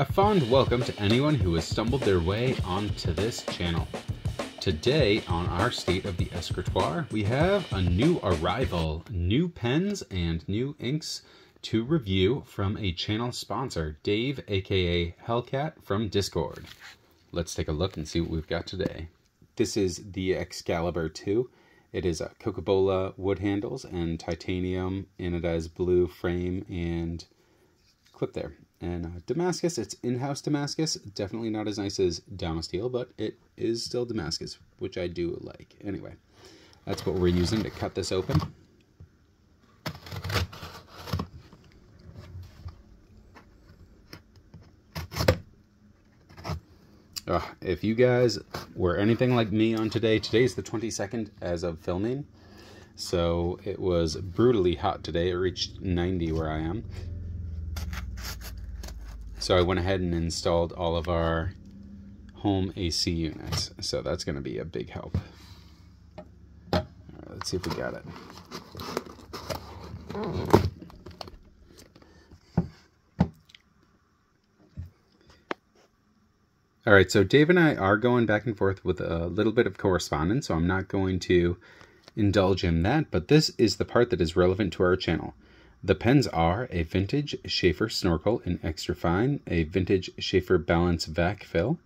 A fond welcome to anyone who has stumbled their way onto this channel. Today on our State of the Escritoire, we have a new arrival, new pens and new inks to review from a channel sponsor, Dave aka Hellkat from Discord. Let's take a look and see what we've got today. This is the Excalibur 2. It is a Coca-Cola wood handles and titanium anodized blue frame and clip there. And uh, Damascus, it's in-house Damascus. Definitely not as nice as Damasteel, but it is still Damascus, which I do like. Anyway, that's what we're using to cut this open. If you guys were anything like me on today, today's the 22nd as of filming. So it was brutally hot today. It reached 90 where I am. So I went ahead and installed all of our home AC units. So that's going to be a big help. All right, let's see if we got it. All right, so Dave and I are going back and forth with a little bit of correspondence, so I'm not going to indulge in that, but this is the part that is relevant to our channel. The pens are a vintage Sheaffer Snorkel in extra fine, a vintage Sheaffer Balance Vac Fill,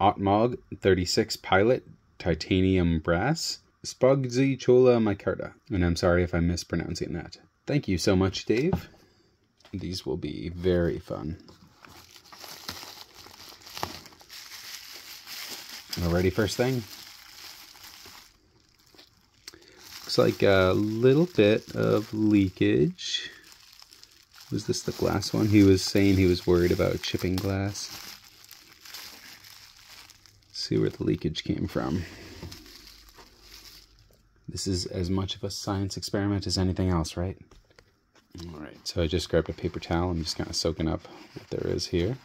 Otmog 36 Pilot Titanium Brass, Spugsy Chola Micarta. And I'm sorry if I'm mispronouncing that. Thank you so much, Dave. These will be very fun. Alrighty, first thing. Like a little bit of leakage. Was this the glass one? He was saying he was worried about chipping glass. Let's see where the leakage came from. This is as much of a science experiment as anything else, right? Alright, so I just grabbed a paper towel. I'm just kind of soaking up what there is here.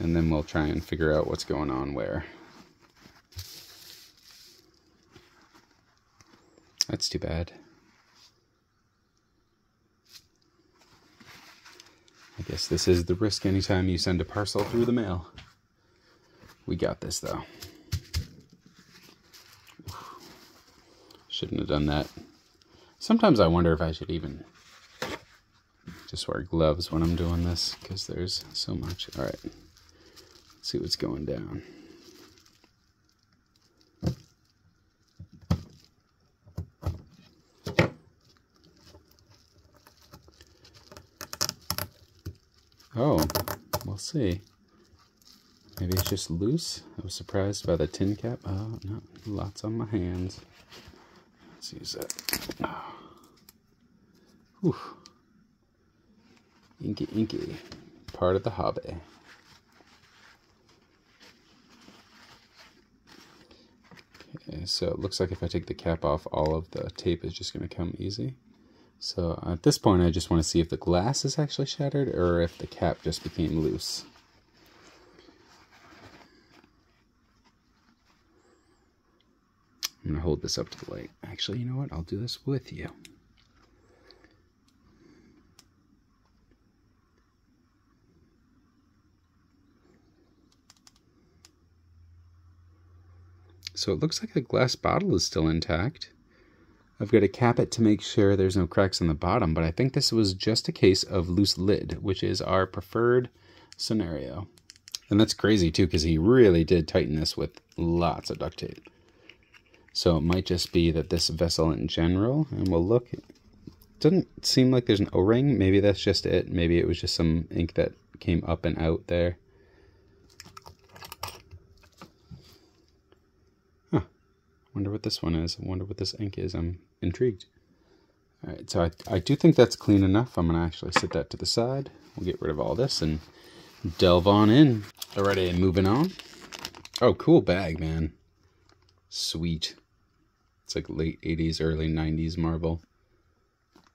And then we'll try and figure out what's going on where. That's too bad. I guess this is the risk anytime you send a parcel through the mail. We got this, though. Shouldn't have done that. Sometimes I wonder if I should even just wear gloves when I'm doing this, because there's so much. All right, let's see what's going down. Oh, we'll see. Maybe it's just loose. I was surprised by the tin cap. Oh, no, lots on my hands. Let's use that. Oh. Whew. Inky, inky. Part of the hobby. Okay, so it looks like if I take the cap off, all of the tape is just going to come easy. So at this point, I just want to see if the glass is actually shattered or if the cap just became loose. I'm going to hold this up to the light. Actually, you know what? I'll do this with you. So it looks like the glass bottle is still intact. I've got to cap it to make sure there's no cracks on the bottom, but I think this was just a case of loose lid, which is our preferred scenario. And that's crazy too, because he really did tighten this with lots of duct tape. So it might just be that this vessel in general, and we'll look, doesn't seem like there's an O-ring. Maybe that's just it. Maybe it was just some ink that came up and out there. Huh. Wonder what this one is. I wonder what this ink is. I'm intrigued. All right, so I, I do think that's clean enough. I'm to actually set that to the side. We'll get rid of all this and delve on in. Alrighty, moving on. Oh, cool bag, man. Sweet. It's like late 80s, early 90s Marvel.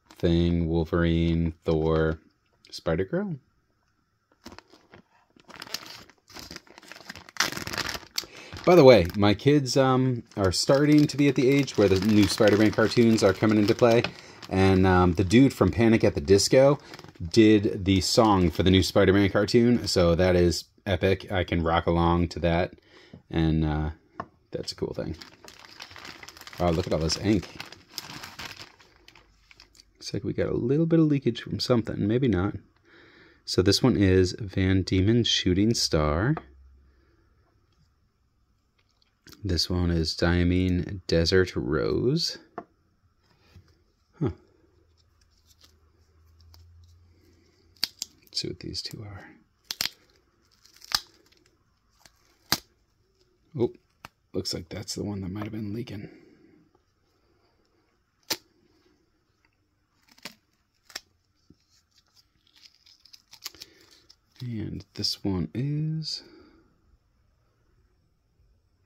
Thing, Wolverine, Thor, Spider-Girl. By the way, my kids um, are starting to be at the age where the new Spider-Man cartoons are coming into play. And um, the dude from Panic at the Disco did the song for the new Spider-Man cartoon, so that is epic. I can rock along to that, and uh, that's a cool thing. Wow, look at all this ink. Looks like we got a little bit of leakage from something, maybe not. So this one is Van Diemen's Shooting Star. This one is Diamine Desert Rose. Huh. Let's see what these two are. Oh, looks like that's the one that might have been leaking. And this one is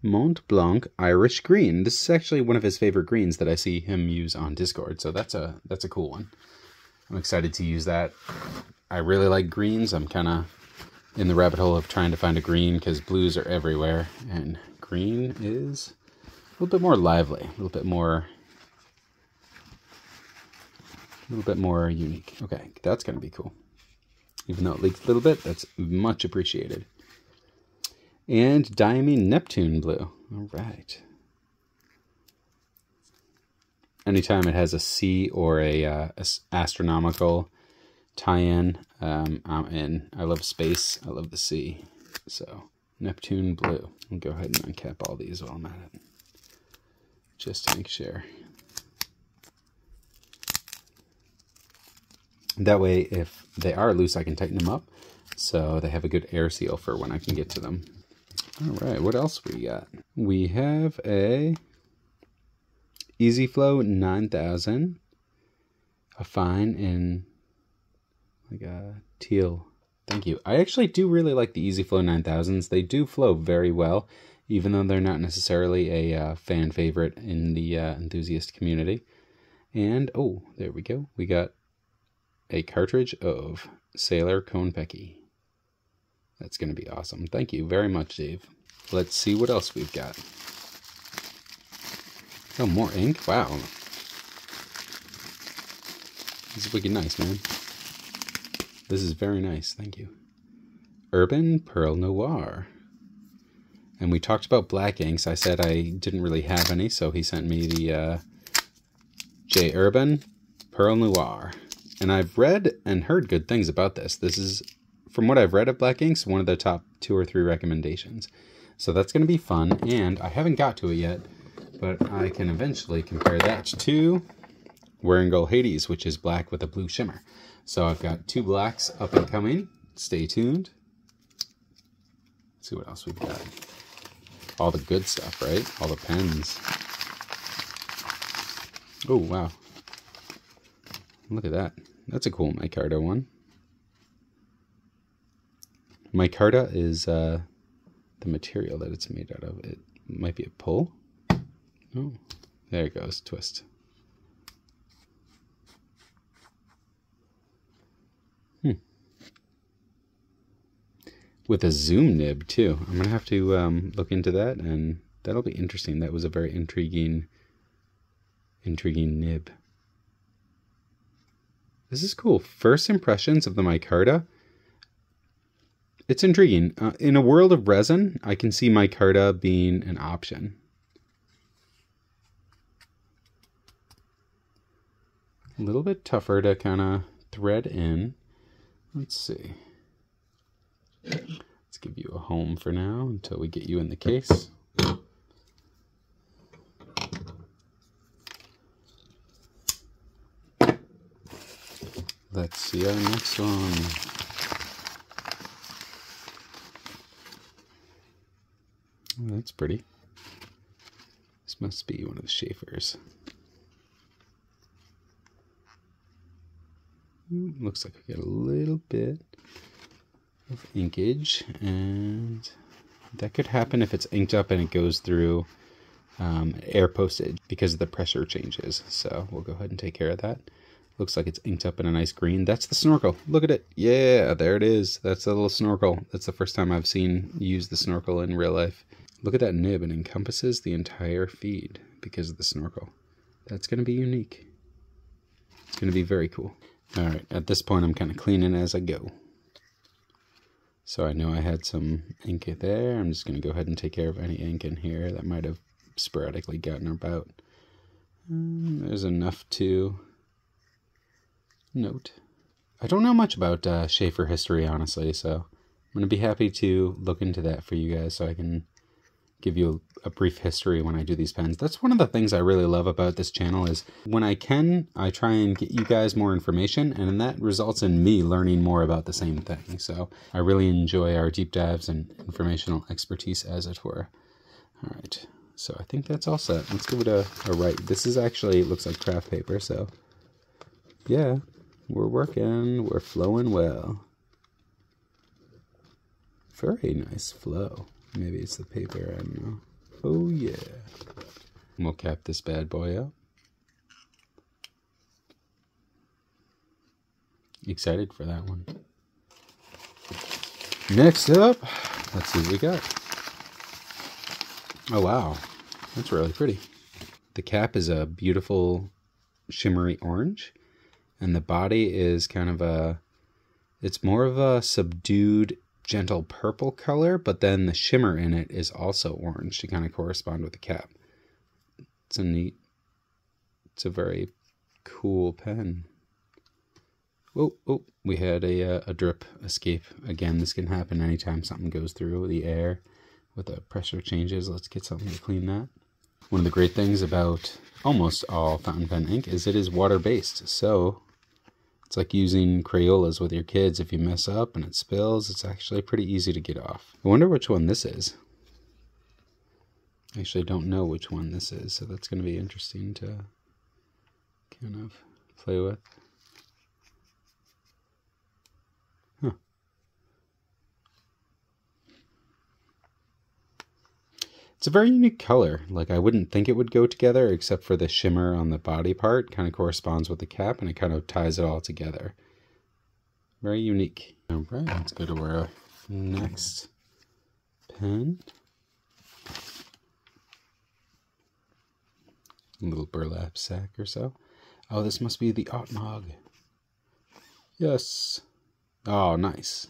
Montblanc Irish Green. This is actually one of his favorite greens that I see him use on Discord. So that's a that's a cool one. I'm excited to use that. I really like greens. I'm kind of in the rabbit hole of trying to find a green because blues are everywhere. And green is a little bit more lively, a little bit more a little bit more unique. Okay, that's going to be cool. Even though it leaks a little bit, that's much appreciated and Diamine Neptune blue. All right. Anytime it has a sea or a, uh, a astronomical tie-in, um, I'm in. I love space. I love the sea. So Neptune blue. I'll go ahead and uncap all these while I'm at it, just to make sure. That way, if they are loose, I can tighten them up so they have a good air seal for when I can get to them. All right, what else we got? We have a Easy Flow 9000, a fine in like a teal. Thank you. I actually do really like the Easy Flow 9000s. They do flow very well, even though they're not necessarily a uh, fan favorite in the uh, enthusiast community. And, oh, there we go. We got a cartridge of Sailor Konpeki. That's going to be awesome. Thank you very much, Dave. Let's see what else we've got. Oh, more ink? Wow. This is wicked nice, man. This is very nice. Thank you. Herbin Perle Noire. And we talked about black inks. I said I didn't really have any, so he sent me the uh, J. Herbin Perle Noire. And I've read and heard good things about this. This is from what I've read of Black Inks, one of the top two or three recommendations. So that's going to be fun, and I haven't got to it yet, but I can eventually compare that to Wearingeul Hades, which is black with a blue shimmer. So I've got two blacks up and coming. Stay tuned. Let's see what else we've got. All the good stuff, right? All the pens. Oh, wow. Look at that. That's a cool micarta one. Micarta is uh, the material that it's made out of. It might be a pull. Oh, there it goes, twist. Hmm. With a zoom nib too. I'm gonna have to um, look into that, and that'll be interesting. That was a very intriguing, intriguing nib. This is cool. First impressions of the micarta it's intriguing. Uh, in a world of resin, I can see micarta being an option. A little bit tougher to kind of thread in. Let's see. Let's give you a home for now until we get you in the case. Let's see our next one. Oh, that's pretty. This must be one of the Sheaffers. Looks like we got a little bit of inkage, and that could happen if it's inked up and it goes through um, air postage because the pressure changes. So we'll go ahead and take care of that. Looks like it's inked up in a nice green. That's the snorkel. Look at it. Yeah, there it is. That's a little snorkel. That's the first time I've seen use the snorkel in real life. Look at that nib. It encompasses the entire feed because of the snorkel. That's going to be unique. It's going to be very cool. All right, at this point, I'm kind of cleaning as I go. So I know I had some ink there. I'm just going to go ahead and take care of any ink in here that might have sporadically gotten about. Um, there's enough to note. I don't know much about uh, Sheaffer history, honestly, so I'm going to be happy to look into that for you guys so I can give you a, brief history when I do these pens. That's one of the things I really love about this channel is when I can, I try and get you guys more information and that results in me learning more about the same thing. So I really enjoy our deep dives and informational expertise as it were. All right, so I think that's all set. Let's give it a, a right. This is actually, looks like craft paper, so yeah, we're working, we're flowing well. Very nice flow. Maybe it's the paper, I don't know. Oh yeah. We'll cap this bad boy up. Excited for that one. Next up, let's see what we got. Oh wow, that's really pretty. The cap is a beautiful shimmery orange, and the body is kind of a, it's more of a subdued gentle purple color, but then the shimmer in it is also orange to kind of correspond with the cap. It's a neat, it's a very cool pen. Oh, oh, we had a, uh, a drip escape. Again, this can happen anytime something goes through the air with the pressure changes. Let's get something to clean that. One of the great things about almost all fountain pen ink is it is water-based. So it's like using Crayolas with your kids. If you mess up and it spills, it's actually pretty easy to get off. I wonder which one this is. I actually don't know which one this is, so that's going to be interesting to kind of play with. It's a very unique color. Like I wouldn't think it would go together except for the shimmer on the body part kind of corresponds with the cap and it kind of ties it all together. Very unique. All right, let's go to our next pen. A little burlap sack or so. Oh, this must be the Otmog. Yes. Oh, nice.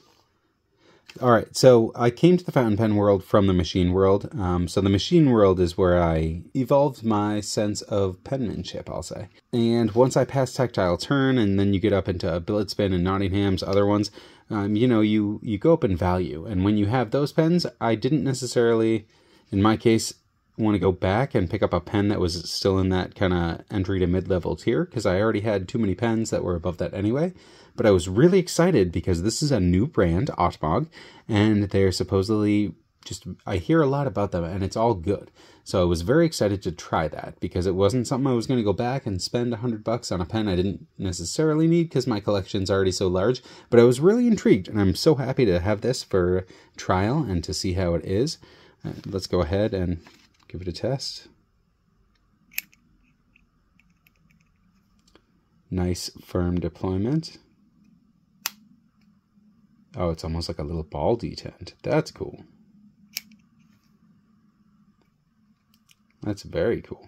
All right, so I came to the fountain pen world from the machine world. Um, so the machine world is where I evolved my sense of penmanship, I'll say. And once I passed tactile turn, and then you get up into billet spin and Nottingham's other ones, um, you know, you you go up in value. And when you have those pens, I didn't necessarily, in my case, want to go back and pick up a pen that was still in that kind of entry to mid level tier because I already had too many pens that were above that anyway. But I was really excited because this is a new brand, Otmog, and they're supposedly just, I hear a lot about them and it's all good. So I was very excited to try that because it wasn't something I was going to go back and spend a hundred bucks on a pen I didn't necessarily need because my collection's already so large. But I was really intrigued and I'm so happy to have this for trial and to see how it is. Uh, let's go ahead and give it a test. Nice firm deployment. Oh, it's almost like a little ball detent. That's cool. That's very cool.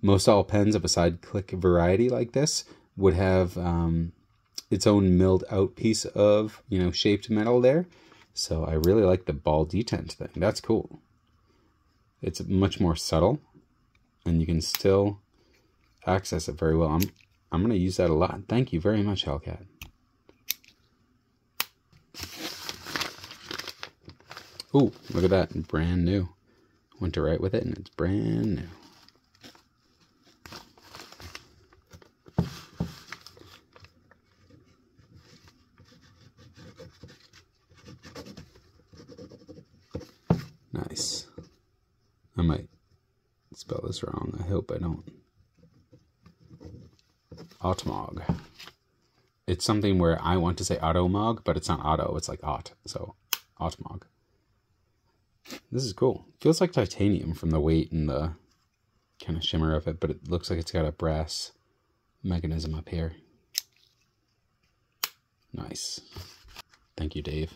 Most all pens of a side click variety like this would have um, its own milled out piece of, you know, shaped metal there. So I really like the ball detent thing. That's cool. It's much more subtle and you can still access it very well. I'm, I'm going to use that a lot. Thank you very much, Hellkat. Ooh, look at that. Brand new. Went to write with it and it's brand new. Nice. I might spell this wrong. I hope I don't. Otmog. It's something where I want to say automog, but it's not auto. It's like ot. So, Otmog. This is cool. Feels like titanium from the weight and the kind of shimmer of it, but it looks like it's got a brass mechanism up here. Nice. Thank you, Dave.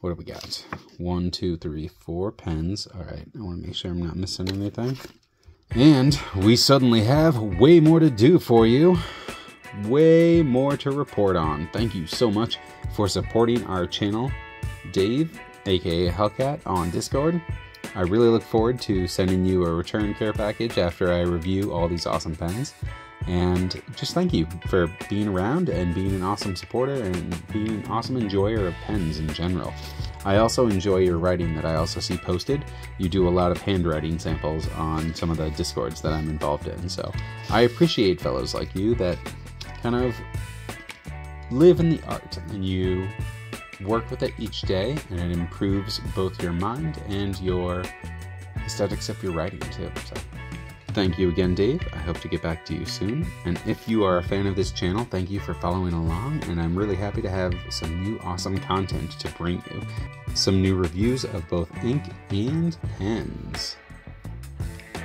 What do we got? One, two, three, four pens. All right, I want to make sure I'm not missing anything. And we suddenly have way more to do for you. way more to report on. Thank you so much for supporting our channel, Dave, aka Hellkat, on Discord. I really look forward to sending you a return care package after I review all these awesome pens. And just thank you for being around and being an awesome supporter and being an awesome enjoyer of pens in general. I also enjoy your writing that I also see posted. You do a lot of handwriting samples on some of the discords that I'm involved in. So I appreciate fellows like you that kind of live in the art and you work with it each day and it improves both your mind and your aesthetics of your writing too. So thank you again, Dave. I hope to get back to you soon. And if you are a fan of this channel, thank you for following along. And I'm really happy to have some new awesome content to bring you. Some new reviews of both ink and pens.